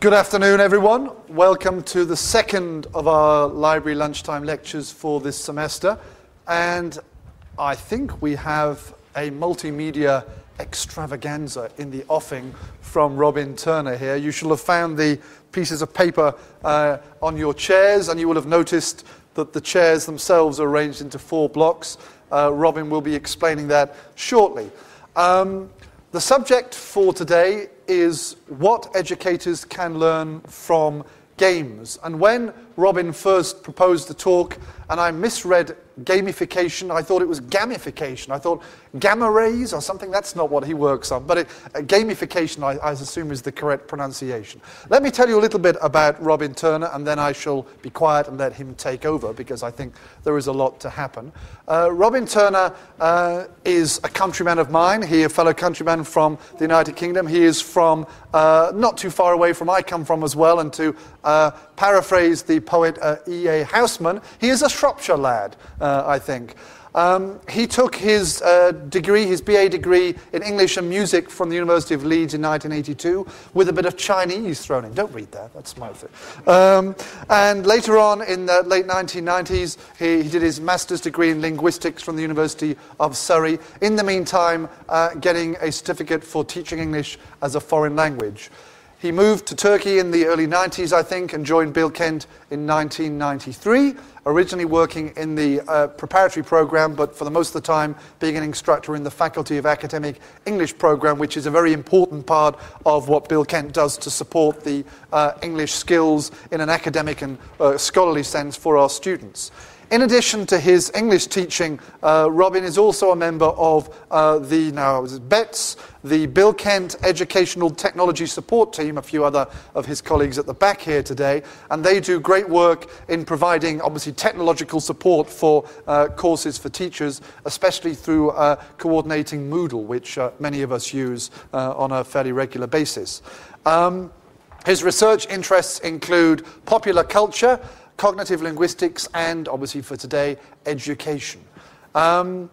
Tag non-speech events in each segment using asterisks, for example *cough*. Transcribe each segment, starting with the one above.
Good afternoon, everyone. Welcome to the second of our library lunchtime lectures for this semester. And I think we have a multimedia extravaganza in the offing from Robin Turner here. You shall have found the pieces of paper uh, on your chairs, and you will have noticed that the chairs themselves are arranged into four blocks. Uh, Robin will be explaining that shortly. Um, the subject for today is what educators can learn from games. And when Robin first proposed the talk, and I misread gamification. I thought it was gamification. I thought gamma rays or something. That's not what he works on. But it, uh, gamification, I, I, assume, is the correct pronunciation. Let me tell you a little bit about Robin Turner, and then I shall be quiet and let him take over because I think there is a lot to happen. Uh, Robin Turner uh, is a countryman of mine. He a fellow countryman from the United Kingdom. He is from uh, not too far away from I come from as well, and to uh, paraphrase the poet uh, E.A. Housman, he is a Shropshire lad, uh, I think. Um, he took his uh, degree, his BA degree in English and music from the University of Leeds in 1982, with a bit of Chinese thrown in. Don't read that, that's my thing. Um, and later on, in the late 1990s, he, he, did his master's degree in linguistics from the University of Surrey. In the meantime, uh, getting a certificate for teaching English as a foreign language. He moved to Turkey in the early 90s, I think, and joined Bilkent in 1993, originally working in the uh, preparatory program, but for the most of the time being an instructor in the Faculty of Academic English program, which is a very important part of what Bilkent does to support the uh, English skills in an academic and uh, scholarly sense for our students. In addition to his English teaching, uh, Robin is also a member of uh, the now BETS, the Bilkent Educational Technology Support Team, a few other of his colleagues at the back here today, and they do great work in providing obviously technological support for uh, courses for teachers, especially through uh, coordinating Moodle, which uh, many of us use uh, on a fairly regular basis. Um, his research interests include popular culture, cognitive linguistics, and obviously for today, education. Um,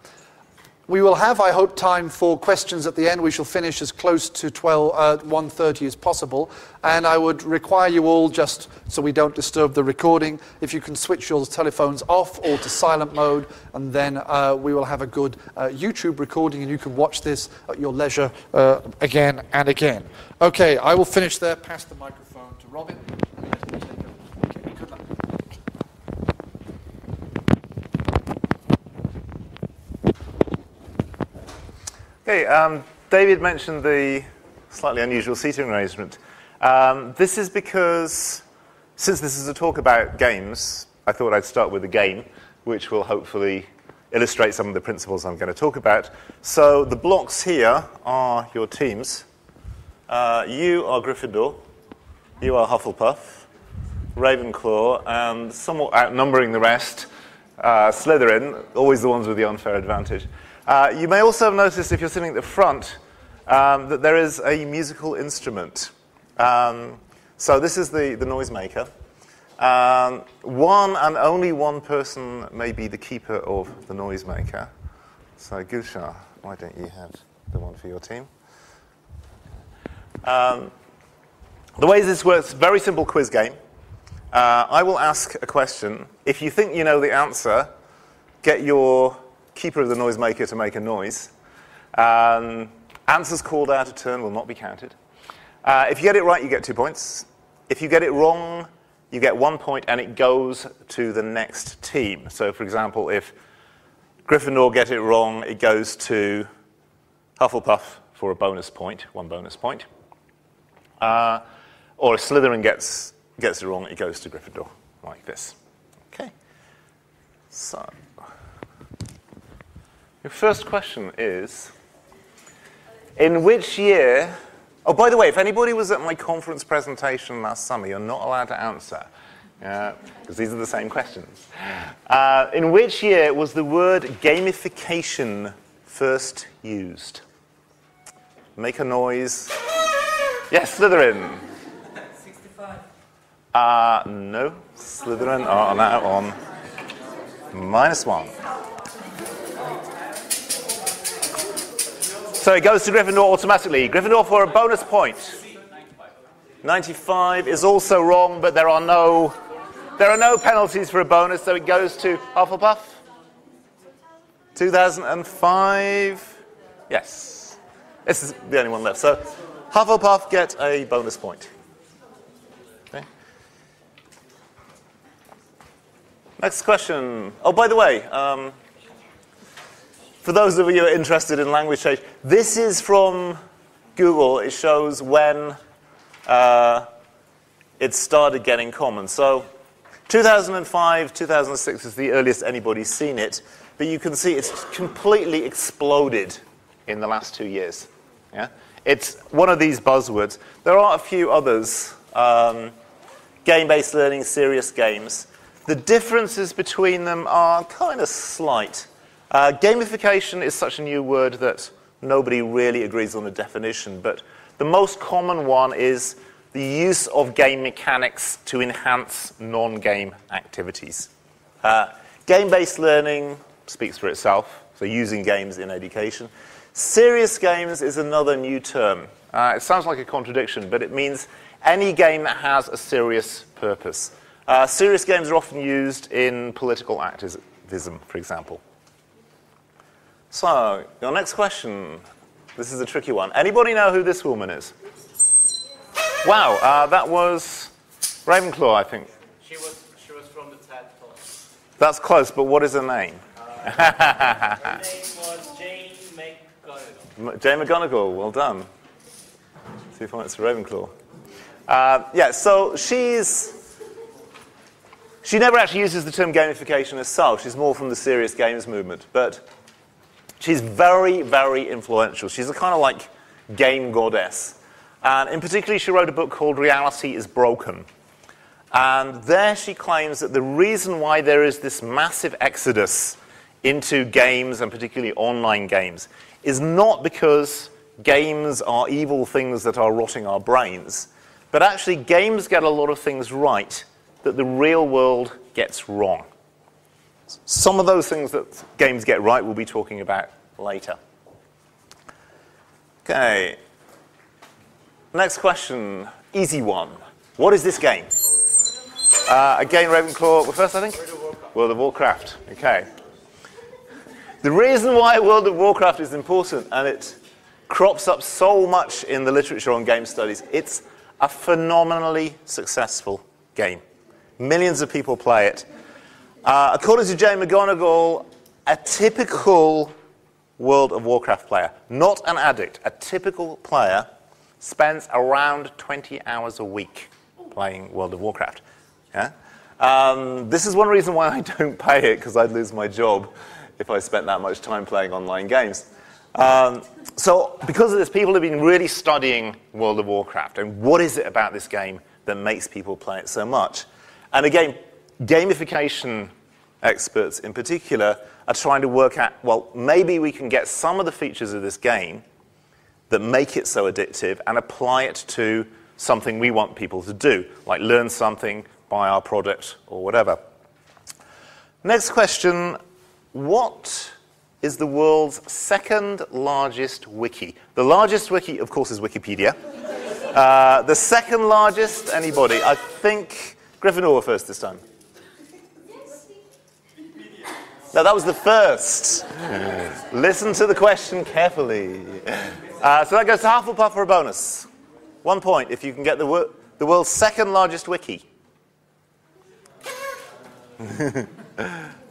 we will have, I hope, time for questions at the end. We shall finish as close to 12, uh, 1.30 as possible. And I would require you all, just so we don't disturb the recording, if you can switch your telephones off or to silent mode, and then uh, we will have a good uh, YouTube recording, and you can watch this at your leisure uh, again and again. Okay, I will finish there. Pass the microphone to Robin. Okay, um, David mentioned the slightly unusual seating arrangement. Um, this is because, since this is a talk about games, I thought I'd start with a game, which will hopefully illustrate some of the principles I'm going to talk about. So the blocks here are your teams. Uh, you are Gryffindor, you are Hufflepuff, Ravenclaw, and somewhat outnumbering the rest, uh, Slytherin, always the ones with the unfair advantage. Uh, you may also have noticed, if you're sitting at the front, um, that there is a musical instrument. Um, so this is the, the noisemaker. Um, one and only one person may be the keeper of the noisemaker. So Gulshar, why don't you have the one for your team? Um, the way this works, very simple quiz game. Uh, I will ask a question. If you think you know the answer, get your keeper of the noisemaker to make a noise. Um, answers called out of turn will not be counted. Uh, if you get it right, you get two points. If you get it wrong, you get one point and it goes to the next team. So, for example, if Gryffindor get it wrong, it goes to Hufflepuff for a bonus point, one bonus point. Uh, or if Slytherin gets, gets it wrong, it goes to Gryffindor, like this. Okay. So. Your first question is In which year? Oh, by the way, if anybody was at my conference presentation last summer, you're not allowed to answer. Because these are the same questions. Uh, in which year was the word gamification first used? Make a noise. Yes, Slytherin. 65. Uh, no. Slytherin are now on minus one. So it goes to Gryffindor automatically. Gryffindor for a bonus point. 95 is also wrong, but there are no there are no penalties for a bonus, so it goes to Hufflepuff. 2005. Yes. This is the only one left. So Hufflepuff get a bonus point. Okay. Next question. Oh, by the way, um, for those of you who are interested in language change, this is from Google. It shows when uh, it started getting common. So 2005, 2006 is the earliest anybody's seen it, but you can see it's completely exploded in the last two years. Yeah? It's one of these buzzwords. There are a few others um, game based learning, serious games. The differences between them are kind of slight. Uh, gamification is such a new word that nobody really agrees on a definition, but the most common one is the use of game mechanics to enhance non game activities. Uh, game based learning speaks for itself, so using games in education. Serious games is another new term. Uh, it sounds like a contradiction, but it means any game that has a serious purpose. Uh, serious games are often used in political activism, for example. So, your next question. This is a tricky one. Anybody know who this woman is? Wow, uh, that was Ravenclaw, I think. She was, she was from the TED Talk. That's close, but what is her name? Uh, her name was Jane McGonigal. Jane McGonigal, well done. Two points for Ravenclaw. Uh, yeah, so she's. She never actually uses the term gamification herself. She's more from the serious games movement. But she's very, very influential. She's a kind of like game goddess. And in particular, she wrote a book called Reality is Broken. And there she claims that the reason why there is this massive exodus into games, and particularly online games, is not because games are evil things that are rotting our brains, but actually, games get a lot of things right that the real world gets wrong. Some of those things that games get right we'll be talking about later. Okay, Next question, easy one. What is this game? Uh, again, Ravenclaw. Well, first, I think World of Warcraft. Okay. The reason why World of Warcraft is important, and it crops up so much in the literature on game studies, it's a phenomenally successful game. Millions of people play it. Uh, according to Jay McGonigal, a typical World of Warcraft player, not an addict, a typical player spends around 20 hours a week playing World of Warcraft. Yeah? Um, this is one reason why I don't pay it, because I'd lose my job if I spent that much time playing online games. Um, so, because of this, people have been really studying World of Warcraft and what is it about this game that makes people play it so much. And again, gamification experts in particular are trying to work out well, maybe we can get some of the features of this game that make it so addictive and apply it to something we want people to do, like learn something, buy our product, or whatever. Next question What is the world's second largest wiki? The largest wiki, of course, is Wikipedia. Uh, the second largest, anybody? I think Gryffindor first this time. No, that was the first. Listen to the question carefully. Uh, so that goes to Hufflepuff for a bonus. One point if you can get the, wor- the world's second largest wiki.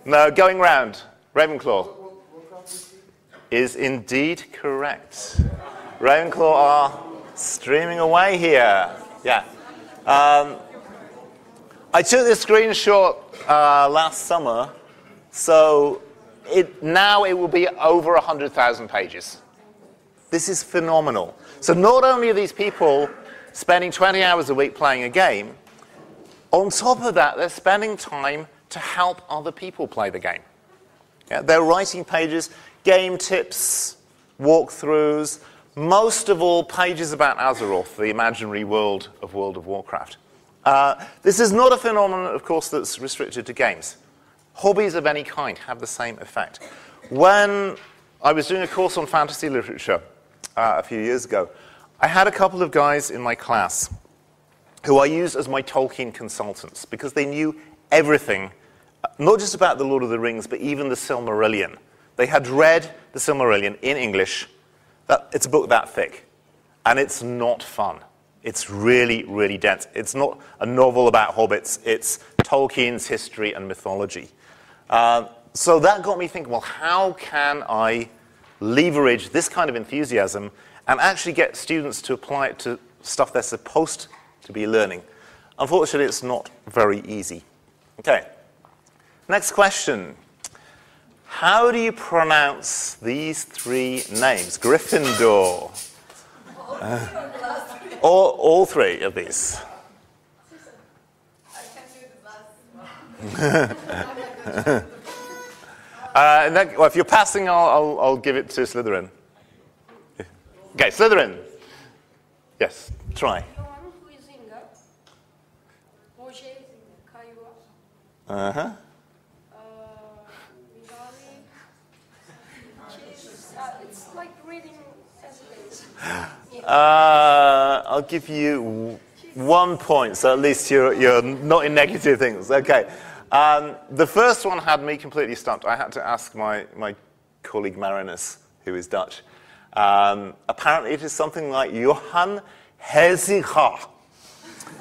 no, going round. Ravenclaw is indeed correct. Ravenclaw are streaming away here. Yeah. Um, I took this screenshot uh, last summer, so it, now it will be over 100,000 pages. This is phenomenal. So not only are these people spending 20 hours a week playing a game, on top of that, they're spending time to help other people play the game. Yeah, they're writing pages, game tips, walkthroughs, most of all, pages about Azeroth, the imaginary world of World of Warcraft. Uh, this is not a phenomenon, of course, that's restricted to games. Hobbies of any kind have the same effect. When I was doing a course on fantasy literature uh, a few years ago, I had a couple of guys in my class who I used as my Tolkien consultants because they knew everything, not just about the Lord of the Rings, but even the Silmarillion. They had read the Silmarillion in English. That, it's a book that thick, and it's not fun. It's really, really dense. It's not a novel about hobbits, it's Tolkien's history and mythology. Uh, so that got me thinking well, how can I leverage this kind of enthusiasm and actually get students to apply it to stuff they're supposed to be learning? Unfortunately, it's not very easy. Okay. Next question. How do you pronounce these three names? Gryffindor. Uh, all, all three of these. *laughs* *laughs* *laughs* uh, well, if you're passing, I'll, I'll, I'll, give it to Slytherin. Okay, Slytherin. Yes, try. Uh huh. It's like reading *laughs* uh, I'll give you one point, so at least you're, you're not in negative things. Okay. Um, the first one had me completely stumped. I had to ask my, my colleague Marinus, who is Dutch. Um, apparently, it is something like Johan Huizinga.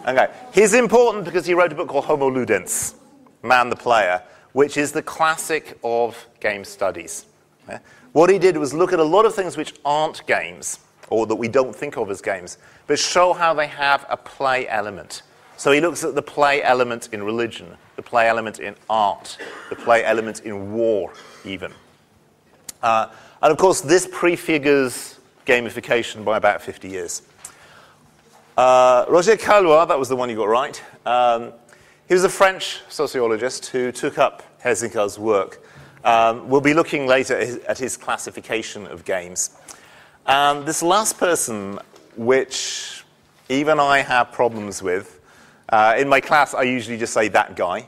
Okay. He's important because he wrote a book called Homo Ludens, Man the Player, which is the classic of game studies. Okay? What he did was look at a lot of things which aren't games or that we don't think of as games, but show how they have a play element. So he looks at the play element in religion, the play element in art, the play element in war, even. Uh, and of course, this prefigures gamification by about 50 years. Uh, Roger Caillois, that was the one you got right. Um, he was a French sociologist who took up Huizinga's work. Um, we'll be looking later at his classification of games. And um, this last person, which even I have problems with, uh, in my class I usually just say that guy.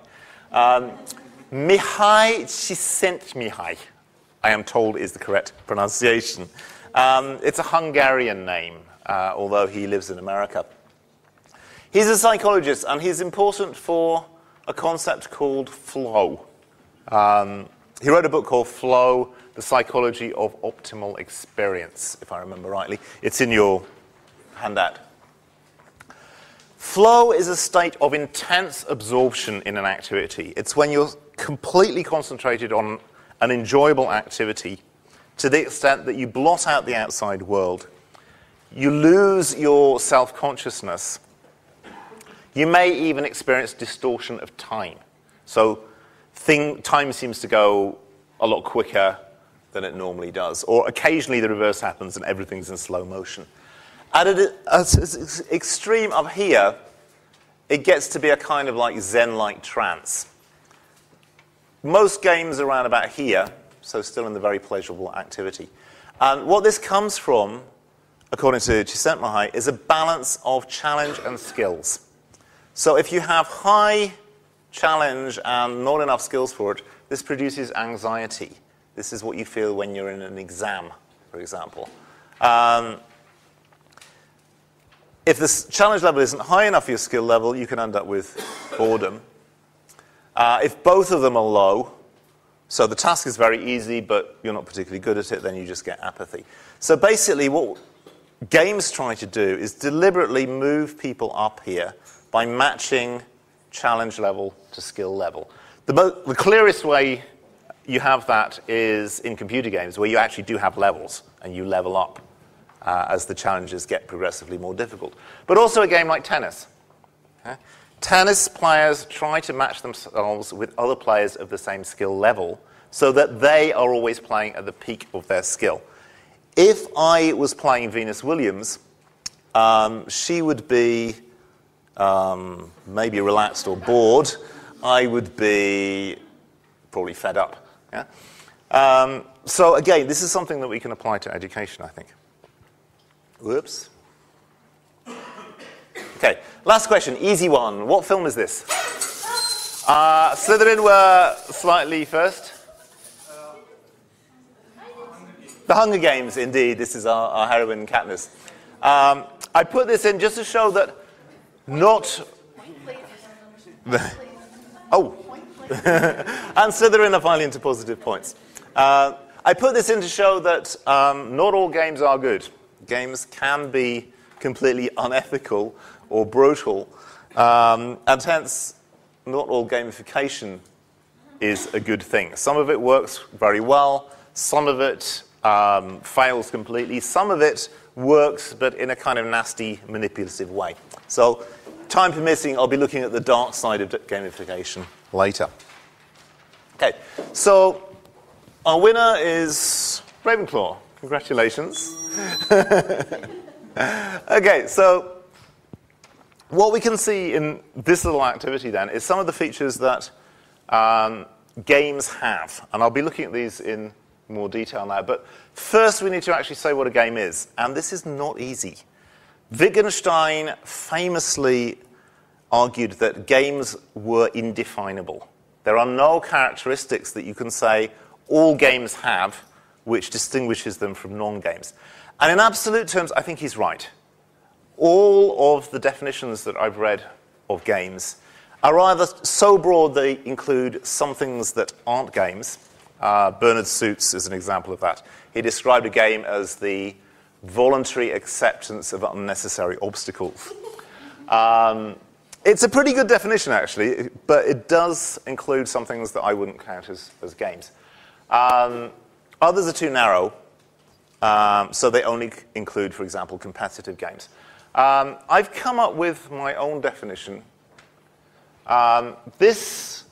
Um, Mihaly Csikszentmihalyi, I am told is the correct pronunciation. Um, it's a Hungarian name, uh, although he lives in America. He's a psychologist, and he's important for a concept called flow. Um, he wrote a book called Flow the Psychology of Optimal Experience, if I remember rightly. It's in your handout. Flow is a state of intense absorption in an activity. It's when you're completely concentrated on an enjoyable activity to the extent that you blot out the outside world. You lose your self consciousness. You may even experience distortion of time. So, thing, time seems to go a lot quicker than it normally does. Or occasionally the reverse happens and everything's in slow motion. At an extreme up here, it gets to be a kind of like Zen-like trance. Most games around about here, so still in the very pleasurable activity. And what this comes from, according to Csikszentmihalyi, is a balance of challenge and skills. So if you have high challenge and not enough skills for it, this produces anxiety. This is what you feel when you're in an exam, for example. Um, if the challenge level isn't high enough for your skill level, you can end up with boredom. Uh, if both of them are low, so the task is very easy, but you're not particularly good at it, then you just get apathy. So basically, what games try to do is deliberately move people up here by matching challenge level to skill level. The, mo- the clearest way you have that is in computer games where you actually do have levels and you level up uh, as the challenges get progressively more difficult. But also a game like tennis. Okay? Tennis players try to match themselves with other players of the same skill level so that they are always playing at the peak of their skill. If I was playing Venus Williams, um, she would be um, maybe relaxed or bored. I would be probably fed up. Yeah? Um, so again, this is something that we can apply to education, I think. Whoops. Okay, last question, easy one. What film is this? Uh, Slytherin were slightly first. The Hunger Games, indeed. This is our, our heroine, Katniss. Um, I put this in just to show that not. *laughs* oh. *laughs* and Slytherin are finally into positive points. Uh, I put this in to show that um, not all games are good. Games can be completely unethical or brutal, um, and hence, not all gamification is a good thing. Some of it works very well, some of it um, fails completely, some of it works but in a kind of nasty, manipulative way. So, time permitting, I'll be looking at the dark side of gamification later. Okay, so our winner is Ravenclaw. Congratulations. *laughs* okay, so what we can see in this little activity then is some of the features that um, games have. And I'll be looking at these in more detail now. But first, we need to actually say what a game is. And this is not easy. Wittgenstein famously argued that games were indefinable. There are no characteristics that you can say all games have which distinguishes them from non games. And in absolute terms, I think he's right all of the definitions that I've read of games are either so broad they include some things that aren't games. Uh, Bernard Suits is an example of that. He described a game as the voluntary acceptance of unnecessary obstacles. Um, it's a pretty good definition, actually, but it does include some things that I wouldn't count as, as games. Um, others are too narrow, um, so they only include, for example, competitive games. Um, I've come up with my own definition. Um, this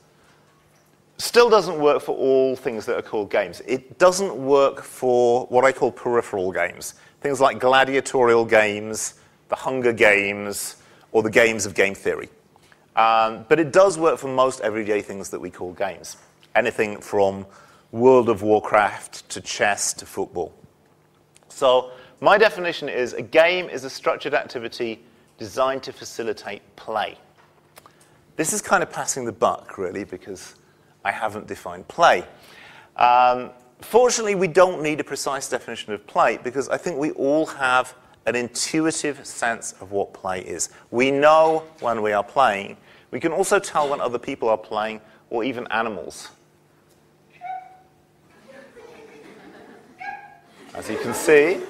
still doesn't work for all things that are called games. It doesn't work for what I call peripheral games, things like gladiatorial games, the Hunger Games, or the games of game theory. Um, but it does work for most everyday things that we call games. Anything from World of Warcraft to chess to football. So my definition is a game is a structured activity designed to facilitate play. This is kind of passing the buck, really, because I haven't defined play. Um, fortunately, we don't need a precise definition of play because I think we all have an intuitive sense of what play is. We know when we are playing. We can also tell when other people are playing, or even animals. As you can see,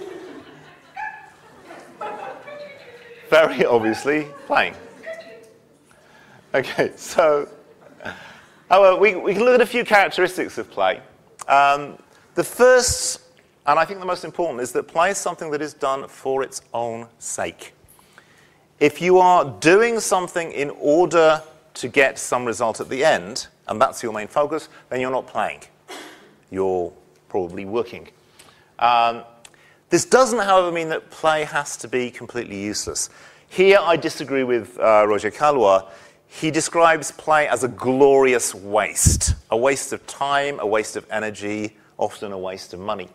very obviously playing. Okay, so oh, well, we, we can look at a few characteristics of play. Um, the first, and I think the most important, is that play is something that is done for its own sake. If you are doing something in order to get some result at the end, and that's your main focus, then you're not playing. You're probably working. Um, this doesn't, however, mean that play has to be completely useless. Here I disagree with uh, Roger Caillois. He describes play as a glorious waste a waste of time, a waste of energy, often a waste of money.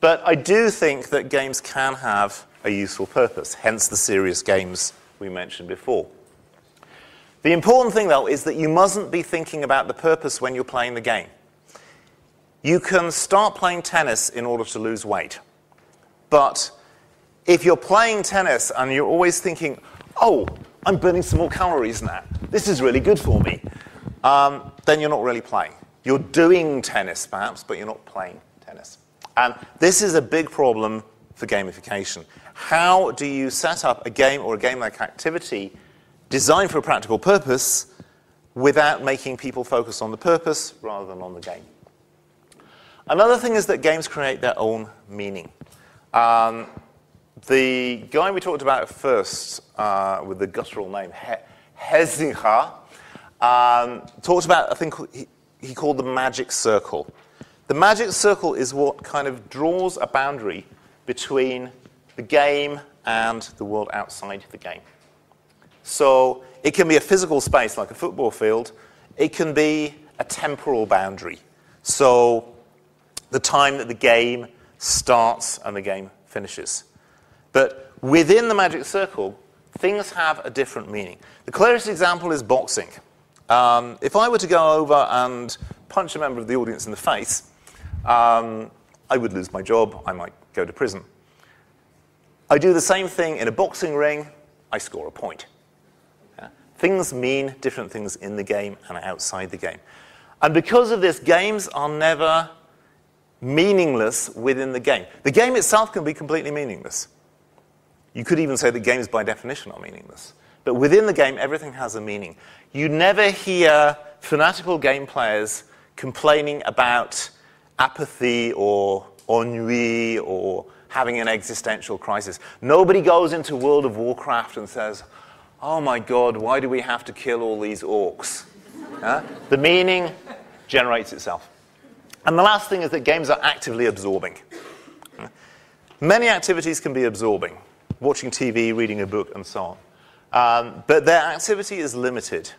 But I do think that games can have a useful purpose, hence the serious games we mentioned before. The important thing, though, is that you mustn't be thinking about the purpose when you're playing the game. You can start playing tennis in order to lose weight. But if you're playing tennis and you're always thinking, oh, I'm burning some more calories now, this is really good for me, um, then you're not really playing. You're doing tennis, perhaps, but you're not playing tennis. And this is a big problem for gamification. How do you set up a game or a game like activity designed for a practical purpose without making people focus on the purpose rather than on the game? Another thing is that games create their own meaning. Um, the guy we talked about first, uh, with the guttural name, he- Huizinga, um, talked about, I think he, he called the magic circle. The magic circle is what kind of draws a boundary between the game and the world outside the game. So it can be a physical space like a football field, it can be a temporal boundary. So the time that the game starts and the game finishes. But within the magic circle, things have a different meaning. The clearest example is boxing. Um, if I were to go over and punch a member of the audience in the face, um, I would lose my job, I might go to prison. I do the same thing in a boxing ring, I score a point. Yeah? Things mean different things in the game and outside the game. And because of this, games are never meaningless within the game. The game itself can be completely meaningless. You could even say that games by definition are meaningless. But within the game, everything has a meaning. You never hear fanatical game players complaining about apathy or ennui or having an existential crisis. Nobody goes into World of Warcraft and says, Oh my God, why do we have to kill all these orcs? *laughs* Huh? The meaning generates itself. And the last thing is that games are actively absorbing. Many activities can be absorbing watching TV, reading a book, and so on. Um, but their activity is limited.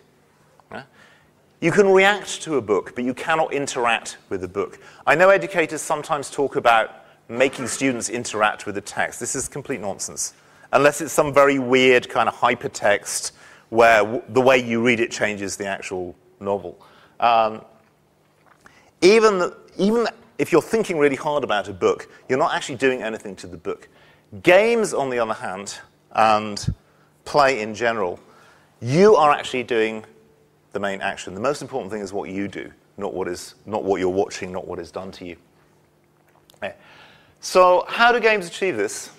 You can react to a book, but you cannot interact with the book. I know educators sometimes talk about making students interact with the text. This is complete nonsense. Unless it's some very weird kind of hypertext where the way you read it changes the actual novel. Um, even, even if you're thinking really hard about a book, you're not actually doing anything to the book. Games, on the other hand, and play in general, you are actually doing the main action. The most important thing is what you do, not what, is, not what you're watching, not what is done to you. Okay. So, how do games achieve this?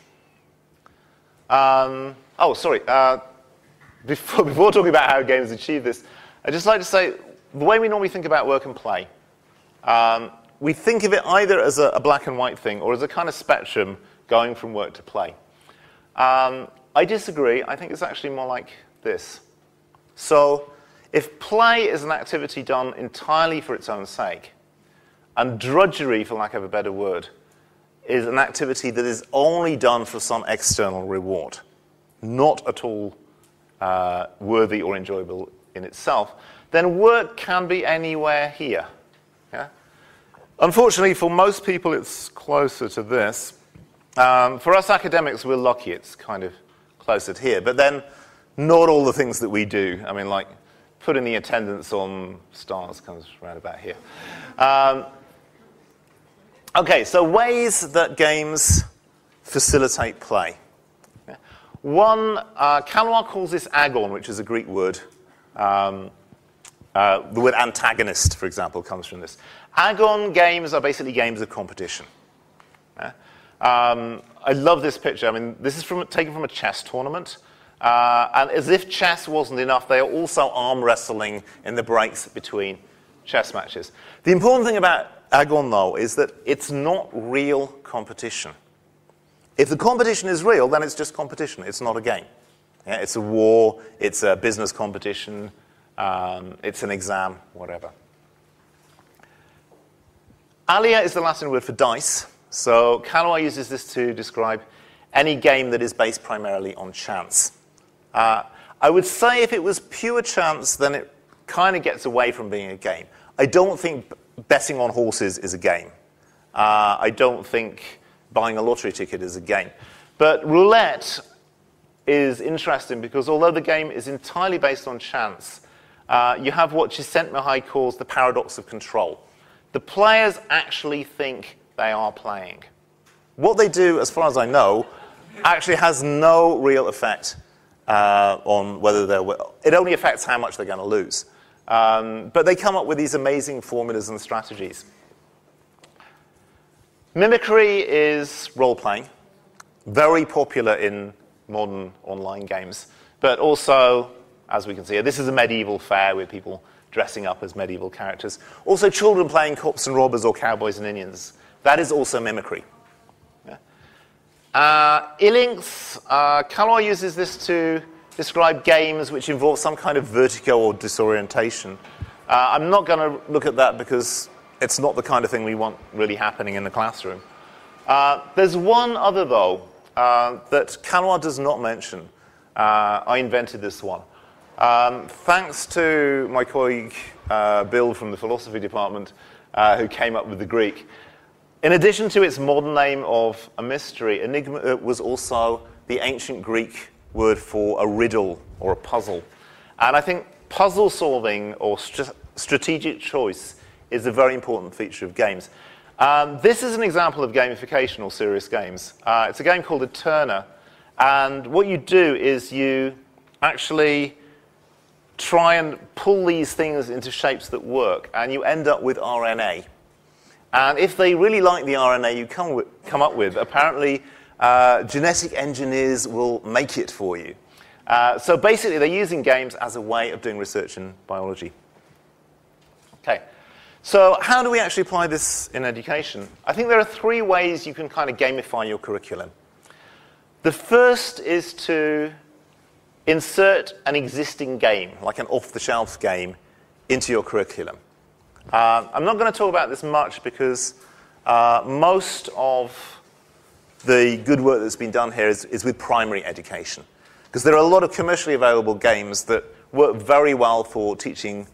Um, oh, sorry. Uh, *laughs* before, before talking about how games achieve this, I'd just like to say the way we normally think about work and play, um, we think of it either as a, a, black and white thing or as a kind of spectrum going from work to play. Um, I disagree. I think it's actually more like this. So, if play is an activity done entirely for its own sake, and drudgery, for lack of a better word, is an activity that is only done for some external reward, not at all uh, worthy or enjoyable in itself, then work can be anywhere here. Unfortunately, for most people, it's closer to this. Um, for us academics, we're lucky it's kind of closer to here. But then, not all the things that we do. I mean, like putting the attendance on stars comes right about here. Um, okay, so ways that games facilitate play. One, uh, calls this agon, which is a Greek word. Um, uh, the word antagonist, for example, comes from this. Agon games are basically games of competition. Yeah? Um, I love this picture. I mean, this is from, taken from a chess tournament. Uh, and as if chess wasn't enough, they are also arm wrestling in the breaks between chess matches. The important thing about Agon, though, is that it's not real competition. If the competition is real, then it's just competition. It's not a game. Yeah, it's a war, it's a business competition, um, it's an exam, whatever. Alea is the Latin word for dice. So Caillois uses this to describe any game that is based primarily on chance. Uh, I would say if it was pure chance, then it kind of gets away from being a game. I don't think betting on horses is a game. Uh, I don't think buying a lottery ticket is a game. But roulette is interesting because although the game is entirely based on chance, uh, you have what Csikszentmihalyi calls the paradox of control. The players actually think they are playing. What they do, as far as I know, actually has no real effect uh, on whether they're. It only affects how much they're going to lose. Um, but they come up with these amazing formulas and strategies. Mimicry is role playing, very popular in modern online games, but also as we can see. This is a medieval fair with people dressing up as medieval characters. Also, children playing cops and robbers or cowboys and Indians. That is also mimicry. Yeah. Uh, Ilinx, uh, uses this to describe games which involve some kind of vertigo or disorientation. Uh, I'm not going to look at that because it's not the kind of thing we want really happening in the classroom. Uh, there's one other, though, uh, that Caillois does not mention. Uh, I invented this one. Um, thanks to my colleague uh, Bill from the philosophy department, uh, who came up with the Greek. In addition to its modern name of a mystery, Enigma was also the ancient Greek word for a riddle or a puzzle. And I think puzzle solving or st- strategic choice is a very important feature of games. Um, this is an example of gamification or serious games. Uh, it's a game called Eterna. And what you do is you actually try and pull these things into shapes that work, and you end up with RNA. And if they really like the RNA you come, with, come up with, apparently uh, genetic engineers will make it for you. Uh, so basically, they're using games as a way of doing research in biology. Okay. So, how do we actually apply this in education? I think there are three ways you can kind of gamify your curriculum. The first is to insert an existing game, like an off the shelf game, into your curriculum. Uh, I'm not going to talk about this much because uh, most of the good work that's been done here is, is with primary education. Because there are a lot of commercially available games that work very well for teaching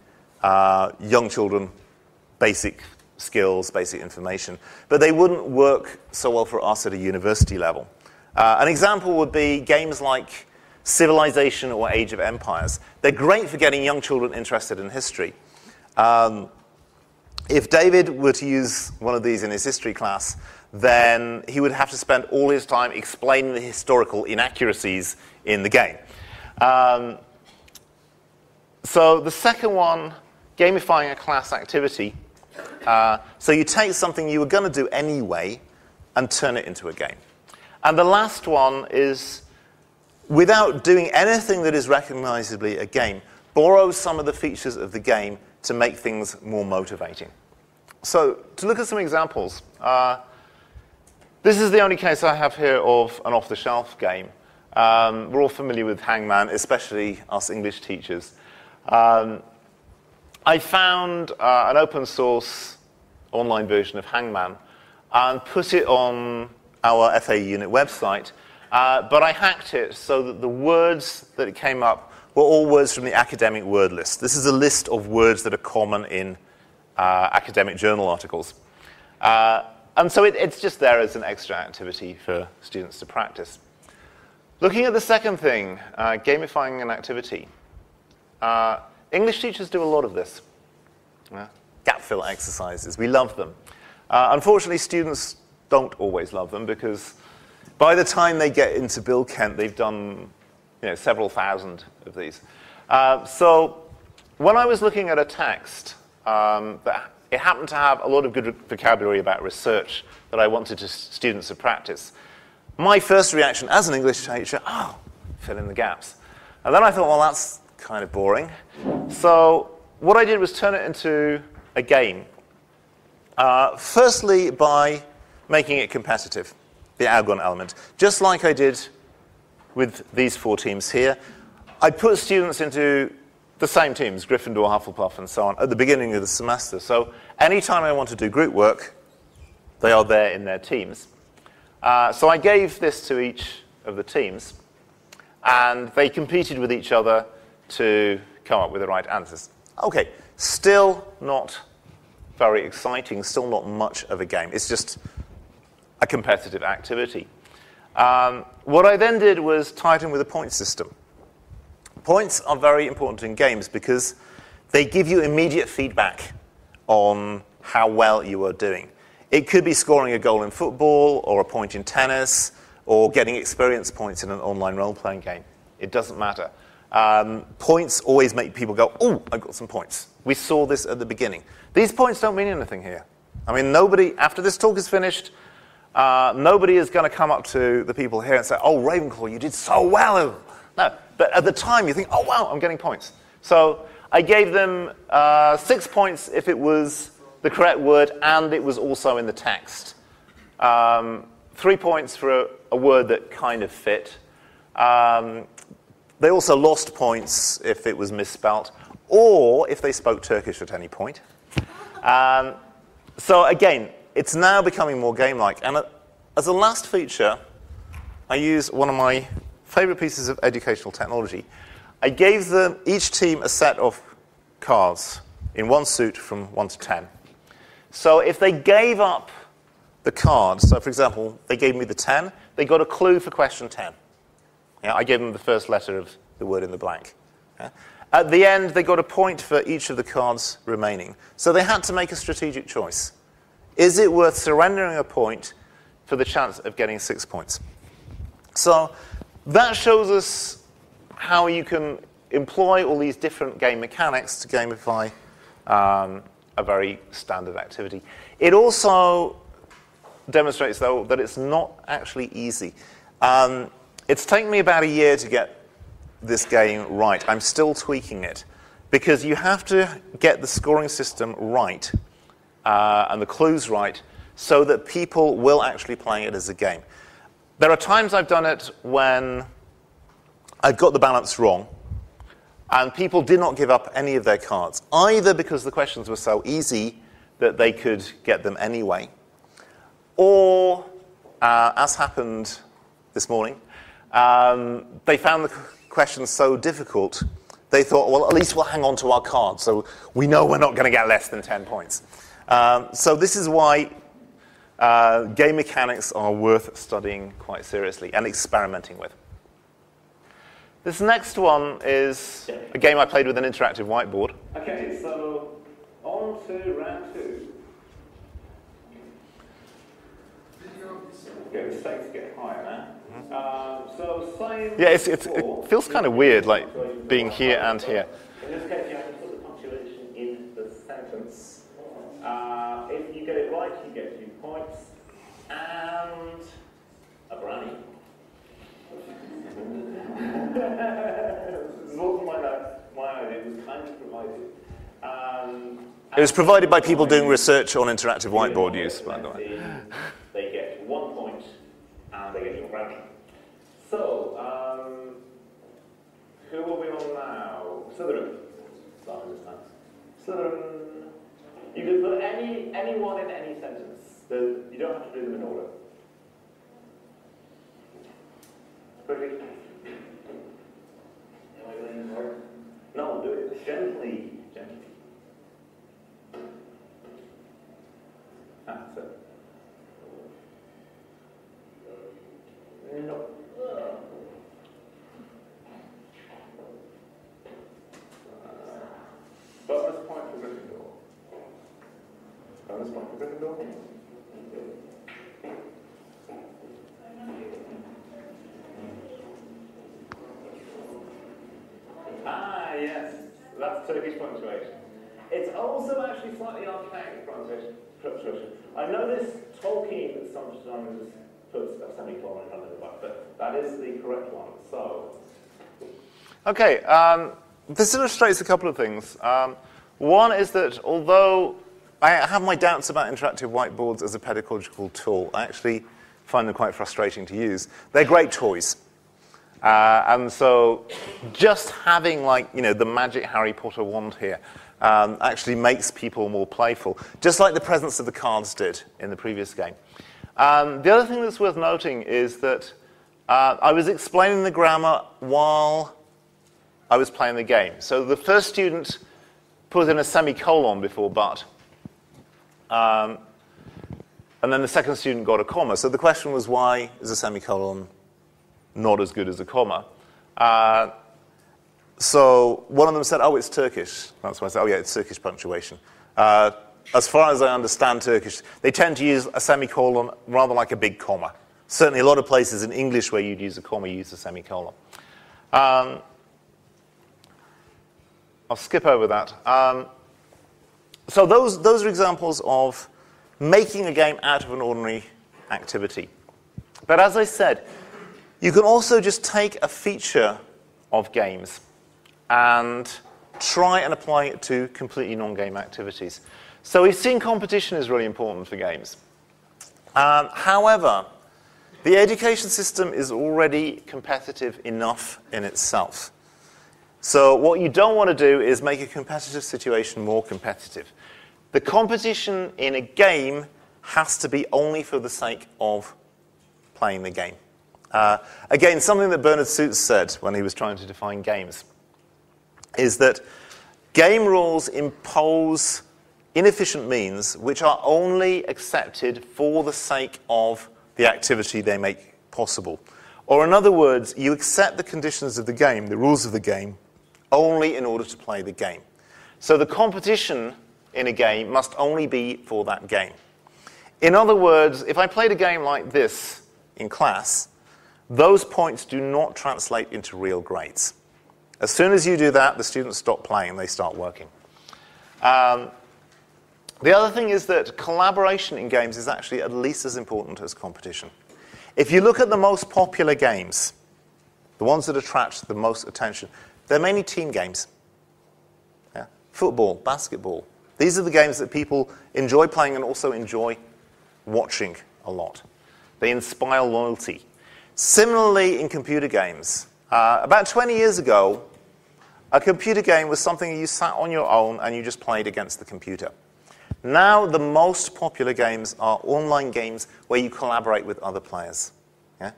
uh, young children basic skills, basic information, but they wouldn't work so well for us at a university level. Uh, an example would be games like Civilization or Age of Empires. They're great for getting young children interested in history. Um, if David were to use one of these in his history class, then he would have to spend all his time explaining the historical inaccuracies in the game. Um, so the second one, gamifying a class activity. Uh, so you take something you were going to do anyway and turn it into a game. And the last one is, without doing anything that is recognizably a game, borrow some of the features of the game to make things more motivating. So, to look at some examples, uh, this is the only case I have here of an off the shelf game. Um, we're all familiar with Hangman, especially us English teachers. Um, I found uh, an open source online version of Hangman and put it on our FA unit website, uh, but I hacked it so that the words that came up were all words from the academic word list. This is a list of words that are common in uh, academic journal articles. Uh, and so it, it's just there as an extra activity for students to practice. Looking at the second thing, uh, gamifying an activity. Uh, English teachers do a lot of this. Gap fill exercises. We love them. Unfortunately, students don't always love them because by the time they get into Bilkent, they've done you know, several thousand of these. Uh, so when I was looking at a text um, that it happened to have a lot of good vocabulary about research that I wanted to students to practice, my first reaction as an English teacher, oh, fill in the gaps. And then I thought, well, that's kind of boring. So what I did was turn it into a game. Uh, firstly, by making it competitive, the agon element. Just like I did with these four teams here, I put students into the same teams, Gryffindor, Hufflepuff, and so on, at the beginning of the semester. So anytime I want to do group work, they are there in their teams. Uh, so I gave this to each of the teams, and they competed with each other to come up with the right answers. Okay, still not very exciting, still not much of a game. It's just a competitive activity. Um, what I then did was tie it in with a point system. Points are very important in games because they give you immediate feedback on how well you are doing. It could be scoring a goal in football, or a point in tennis, or getting experience points in an online role playing game. It doesn't matter. Um, points always make people go, oh, I've got some points. We saw this at the beginning. These points don't mean anything here. I mean, nobody, after this talk is finished, uh, nobody is going to come up to the people here and say, oh, Ravenclaw, you did so well. No, but at the time you think, oh, wow, I'm getting points. So I gave them uh, six points if it was the correct word and it was also in the text. Um, three points for a, a, word that kind of fit. Um, they also lost points if it was misspelt or if they spoke Turkish at any point. Um, so again, it's now becoming more game-like. And uh, as a last feature, I use one of my favorite pieces of educational technology. I gave them each team a set of cards in one suit from 1 to 10. So if they gave up the cards, so for example, they gave me the 10, they got a clue for question 10. Yeah, I gave them the first letter of the word in the blank. Yeah. At the end, they got a point for each of the cards remaining. So they had to make a strategic choice. Is it worth surrendering a point for the chance of getting six points? So that shows us how you can employ all these different game mechanics to gamify um, a very standard activity. It also demonstrates, though, that it's not actually easy. Um, it's taken me about a year to get this game right. I'm still tweaking it because you have to get the scoring system right uh, and the clues right so that people will actually play it as a game. There are times I've done it when I've got the balance wrong and people did not give up any of their cards, either because the questions were so easy that they could get them anyway, or, uh, as happened this morning, um, they found the questions so difficult, they thought, well, at least we'll hang on to our cards, so we know we're not going to get less than 10 points. Um, so this is why uh, game mechanics are worth studying quite seriously and experimenting with. This next one is a game I played with an interactive whiteboard. Okay, so on to round two. Okay, the stakes get higher now. Um, so. Yeah, it's, it's, it feels kind of weird, like being here and here. In this case, you have to put the punctuation in the sentence. Uh, if you get it right, you get two points and a brownie. *laughs* this wasn't my, my idea, it was kind of provided. Um, It was provided by people doing research on interactive whiteboard use, by the way. They get one point and they get your brownie. So, um, who are we on now? Slytherin. Start You can put any anyone in any sentence. The, you don't have to do them in order. Quickly. Am I going hard? No, do it gently. Gently. Ah, so. No. Bonus point for Gryffindor. Bonus point for Gryffindor. Ah, yes. That's Turkish punctuation. It's also actually slightly archaic punctuation. punctuation. I know this Tolkien sometimes puts a semicolon in front of the word, but that is the correct one. So, Okay, um, this illustrates a couple of things. Um, one is that although I have my doubts about interactive whiteboards as a pedagogical tool, I actually find them quite frustrating to use. They're great toys. Uh, and so just having like, you know, the magic Harry Potter wand here um, actually makes people more playful, just like the presence of the cards did in the previous game. Um, the other thing that's worth noting is that uh, I was explaining the grammar while I was playing the game. So the first student put in a semicolon before but. Um, and then the second student got a comma. So the question was why is a semicolon not as good as a comma? Uh, so one of them said, oh, it's Turkish. That's why I said, oh, yeah, it's Turkish punctuation. Uh, as far as I understand Turkish, they tend to use a semicolon rather like a big comma. Certainly, a lot of places in English where you'd use a comma, you use a semicolon. Um, I'll skip over that. Um, so those, those are examples of making a game out of an ordinary activity. But as I said, you can also just take a feature of games and try and apply it to completely non-game activities. So we've seen competition is really important for games. Um, however, the education system is already competitive enough in itself. So what you don't want to do is make a competitive situation more competitive. The competition in a game has to be only for the sake of playing the game. Uh, again, something that Bernard Suits said when he was trying to define games is that game rules impose inefficient means which are only accepted for the sake of the activity they make possible. Or, in other words, you accept the conditions of the game, the rules of the game, only in order to play the game. So the competition in a game must only be for that game. In other words, if I played a game like this in class, those points do not translate into real grades. As soon as you do that, the students stop playing, and they start working. Um, the other thing is that collaboration in games is actually at least as important as competition. If you look at the most popular games, the ones that attract the most attention, they're mainly team games. Yeah? Football, basketball. These are the games that people enjoy playing and also enjoy watching a lot. They inspire loyalty. Similarly, in computer games, uh, about 20 years ago, a computer game was something you sat on your own and you just played against the computer. Now, the most popular games are online games where you collaborate with other players. Yeah?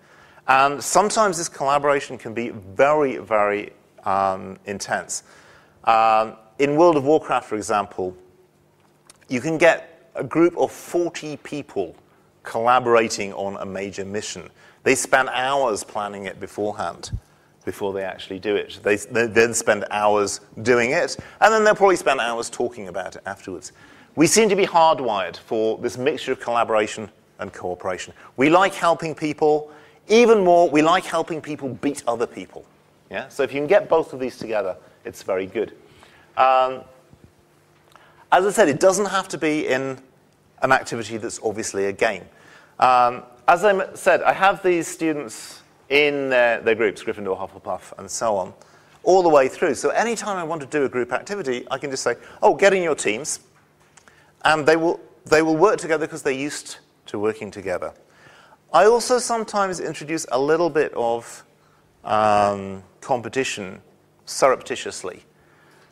And sometimes this collaboration can be very, very um, intense. Um, in World of Warcraft, for example, you can get a group of 40 people collaborating on a major mission. They spend hours planning it beforehand before they actually do it. They, they, then spend hours doing it, and then they'll probably spend hours talking about it afterwards. We seem to be hardwired for this mixture of collaboration and cooperation. We like helping people. Even more, we like helping people beat other people. Yeah? So if you can get both of these together, it's very good. Um, as I said, it doesn't have to be in an activity that's obviously a game. Um, as I said, I have these students in their, their, groups, Gryffindor, Hufflepuff, and so on, all the way through. So anytime I want to do a group activity, I can just say, oh, get in your teams, and they will, they will work together because they're used to working together. I also sometimes introduce a little bit of um, competition surreptitiously.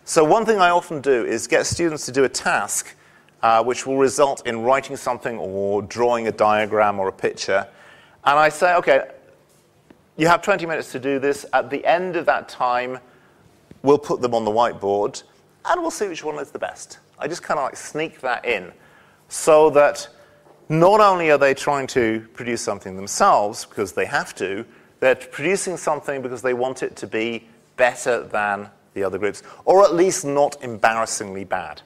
So one thing I often do is get students to do a task uh, which will result in writing something or drawing a diagram or a picture. And I say, okay, you have 20 minutes to do this. At the end of that time, we'll put them on the whiteboard and we'll see which one is the best. I just kind of like sneak that in so that not only are they trying to produce something themselves because they have to, they're producing something because they want it to be better than the other groups, or at least not embarrassingly bad.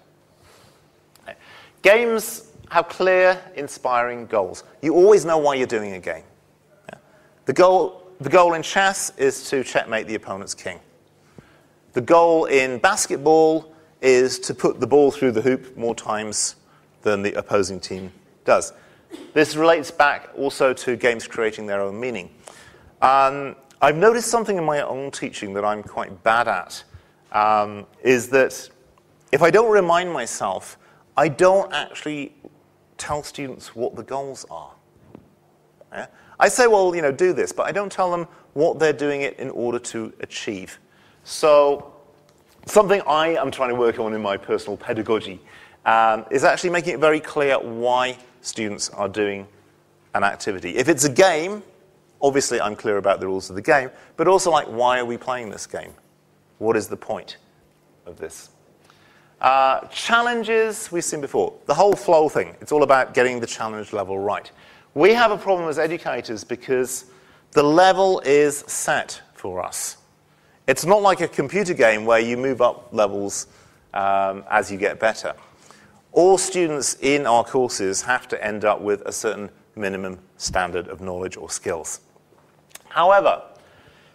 Games have clear, inspiring goals. You always know why you're doing a game. The, goal, the goal in chess is to checkmate the opponent's king. The goal in basketball is to put the ball through the hoop more times than the opposing team does. This relates back also to games creating their own meaning. Um, I've noticed something in my own teaching that I'm quite bad at, um, is that if I don't remind myself I don't actually tell students what the goals are. Yeah? I say, well, you know, do this, but I don't tell them what they're doing it in order to achieve. So something I am trying to work on in my personal pedagogy um, is actually making it very clear why students are doing an activity. If it's a game, obviously I'm clear about the rules of the game, but also like, why are we playing this game? What is the point of this? Uh, challenges we've seen before. The whole flow thing, it's all about getting the challenge level right. We have a problem as educators because the level is set for us. It's not like a computer game where you move up levels um, as you get better. All students in our courses have to end up with a certain minimum standard of knowledge or skills. However,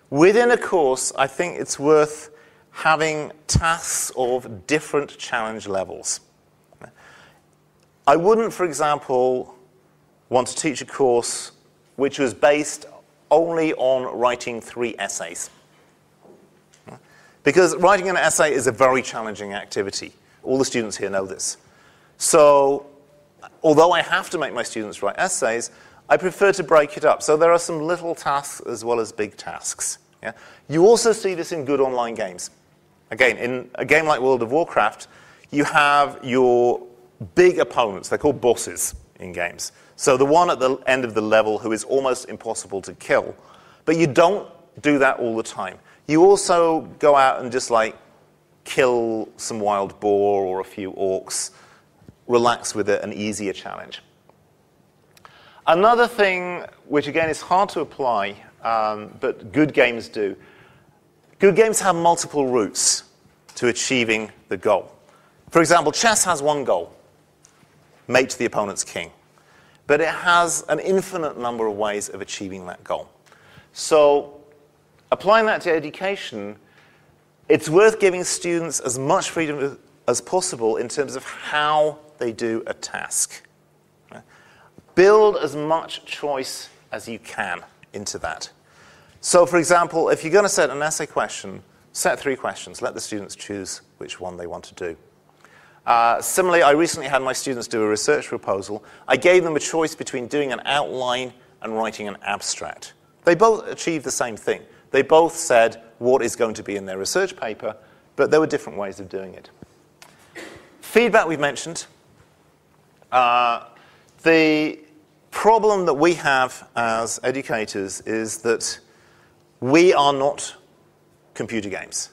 within a course, I think it's worth having tasks of different challenge levels. I wouldn't, for example, want to teach a course which was based only on writing three essays. Because writing an essay is a very challenging activity. All the students here know this. So, although I have to make my students write essays, I prefer to break it up. So there are some little tasks as well as big tasks. Yeah? You also see this in good online games. Again, in a game like World of Warcraft, you have your big opponents. They're called bosses in games. So the one at the end of the level who is almost impossible to kill. But you don't do that all the time. You also go out and just like kill some wild boar or a few orcs, relax with it, an easier challenge. Another thing, which again is hard to apply um, but good games do. Good games have multiple routes to achieving the goal. For example, chess has one goal mate the opponent's king. But it has an infinite number of ways of achieving that goal. So, applying that to education, it's worth giving students as much freedom as possible in terms of how they do a task. Build as much choice as you can into that. So, for example, if you're going to set an essay question, set three questions. Let the students choose which one they want to do. Uh, similarly, I recently had my students do a research proposal. I gave them a choice between doing an outline and writing an abstract. They both achieved the same thing. They both said what is going to be in their research paper, but there were different ways of doing it. Feedback we've mentioned. Uh, the problem that we have as educators is that we are not computer games.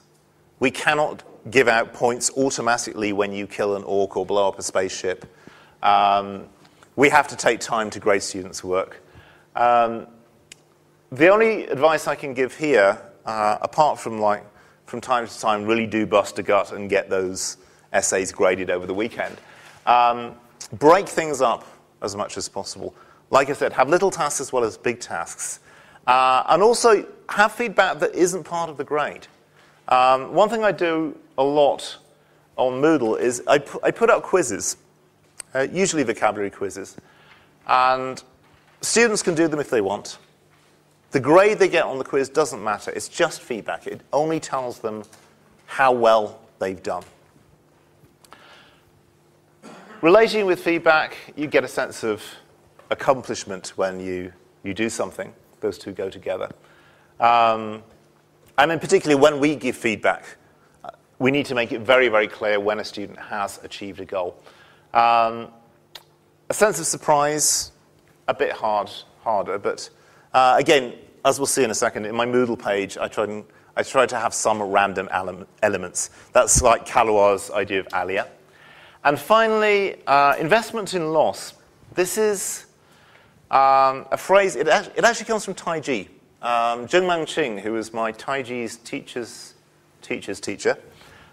We cannot give out points automatically when you kill an orc or blow up a spaceship. Um, we have to take time to grade students' work. Um, the only advice I can give here, uh, apart from like from time to time, really do bust a gut and get those essays graded over the weekend. Um, break things up as much as possible. Like I said, have little tasks as well as big tasks. Uh, and also have feedback that isn't part of the grade. Um, one thing I do a lot on Moodle is I, pu- I put out quizzes, uh, usually vocabulary quizzes, and students can do them if they want. The grade they get on the quiz doesn't matter, it's just feedback. It only tells them how well they've done. Relating with feedback, you get a sense of accomplishment when you, you do something. Those two go together. Um, and in particular, when we give feedback, we need to make it very, very clear when a student has achieved a goal. Um, a sense of surprise, a bit hard, harder, but uh, again, as we'll see in a second, in my Moodle page, I tried, and, I tried to have some random ele- elements. That's like Caillois's idea of alea. And finally, uh, investment in loss. This is um, a phrase, it, it, actually comes from Taiji. Um, Zheng Ching, who was my Taiji's teacher's, teacher's teacher,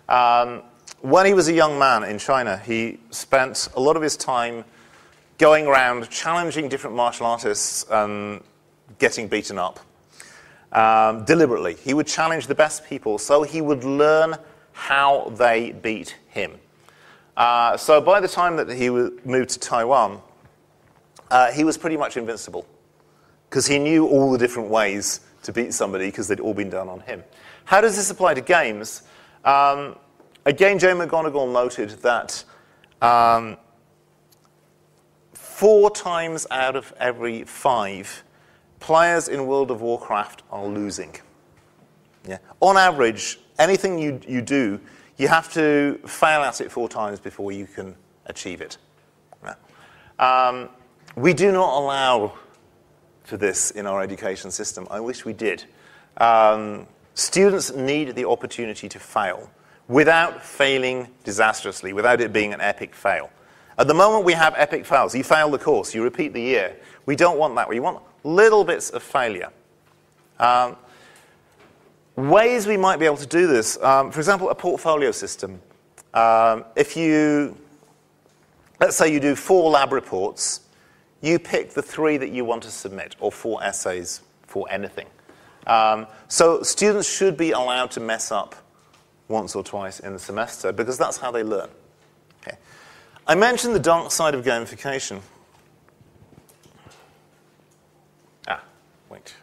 um, when he was a young man in China, he spent a lot of his time going around challenging different martial artists and getting beaten up um, deliberately. He would challenge the best people so he would learn how they beat him. Uh, so by the time that he moved to Taiwan, uh, he was pretty much invincible because he knew all the different ways to beat somebody because they'd all been done on him. How does this apply to games? Um, again, Jane McGonigal noted that um, four times out of every five, players in World of Warcraft are losing. Yeah. On average, anything you, you do, you have to fail at it four times before you can achieve it. Yeah. Um, we do not allow for this in our education system. I wish we did. Um, students need the opportunity to fail without failing disastrously, without it being an epic fail. At the moment, we have epic fails. You fail the course, you repeat the year. We don't want that. We want little bits of failure. Um, ways we might be able to do this, um, for example, a portfolio system. Um, if you, let's say you do four lab reports, you pick the three that you want to submit, or four essays for anything. Um, so students should be allowed to mess up once or twice in the semester because that's how they learn. Okay. I mentioned the dark side of gamification. Ah, wait.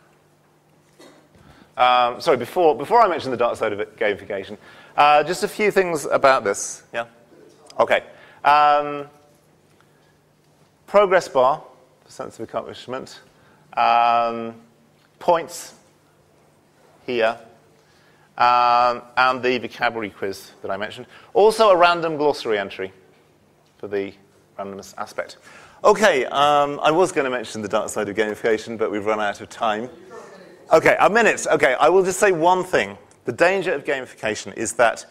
Um, sorry, before, before I mention the dark side of gamification, uh, just a few things about this. Yeah? Okay. Um, progress bar, sense of accomplishment. Um, points here um, and the vocabulary quiz that I mentioned. Also, a random glossary entry for the randomness aspect. Okay, um, I was going to mention the dark side of gamification, but we've run out of time. Okay, a minute. Okay, I will just say one thing. The danger of gamification is that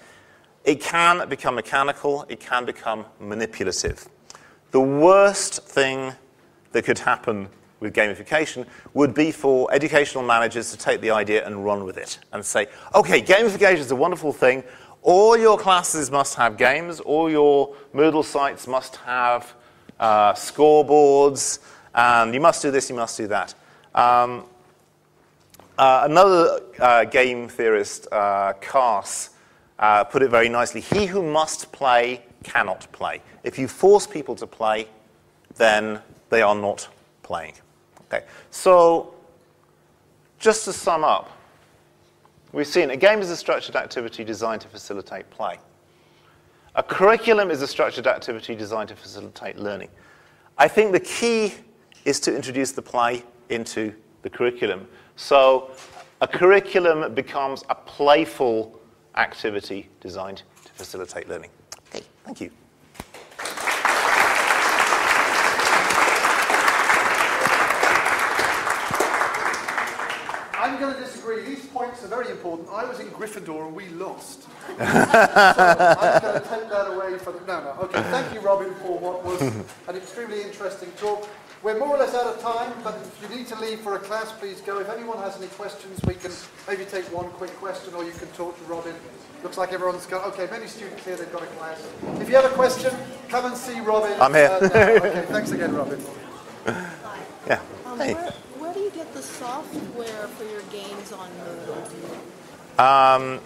it can become mechanical, it can become manipulative. The worst thing that could happen with gamification would be for educational managers to take the idea and run with it and say, okay, gamification is a wonderful thing. All your classes must have games. All your Moodle sites must have uh, scoreboards. And you must do this, you must do that. Um, uh, another uh, game theorist, uh, uh, put it very nicely. He who must play cannot play. If you force people to play, then they are not playing. Okay. So, just to sum up, we've seen a game is a structured activity designed to facilitate play. A curriculum is a structured activity designed to facilitate learning. I think the key is to introduce the play into the curriculum. So a curriculum becomes a playful activity designed to facilitate learning. Thank you. I'm going to disagree. These points are very important. I was in Gryffindor and we lost. *laughs* so I'm going to take that away from. No, no. Okay, thank you, Robin, for what was an extremely interesting talk. We're more or less out of time, but if you need to leave for a class, please go. If anyone has any questions, we can maybe take one quick question or you can talk to Robin. Looks like everyone's got, okay, many students here, they've got a class. If you have a question, come and see Robin. I'm here. Uh. Okay, thanks again, Robin. *laughs* Yeah. Um, hey. where, where, do you get the software for your games on Moodle? Um,